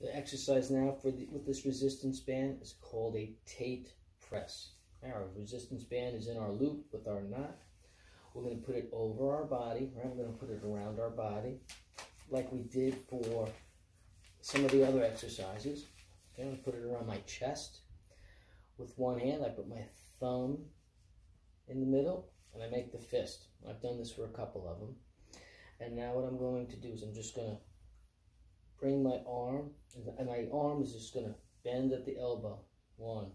The exercise now for the, with this resistance band is called a Tate press. Our resistance band is in our loop with our knot. We're going to put it over our body, right? We're going to put it around our body like we did for some of the other exercises. Okay, I'm going to put it around my chest. With one hand, I put my thumb in the middle and I make the fist. I've done this for a couple of them. And now what I'm going to do is I'm just going to bring my arm, and my arm is just going to bend at the elbow. One.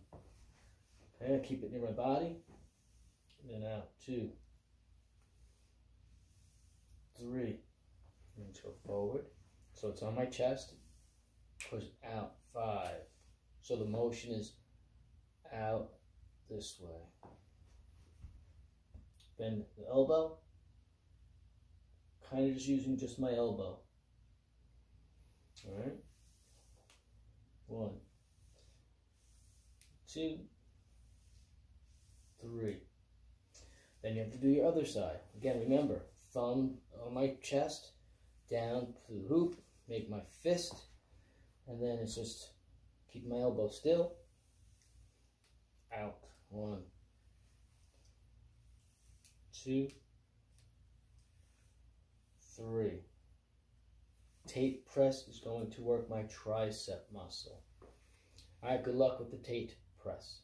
Okay, keep it near my body. And then out. Two. Three. And go forward. So it's on my chest. Push out. Five. So the motion is out this way. Bend the elbow. Kind of just using just my elbow. All right. One, two, three. Then you have to do your other side. Again, remember, thumb on my chest, down to the hoop, make my fist, and then it's just keep my elbow still, out. One, two, three. Tate press is going to work my tricep muscle. All right, good luck with the Tate press.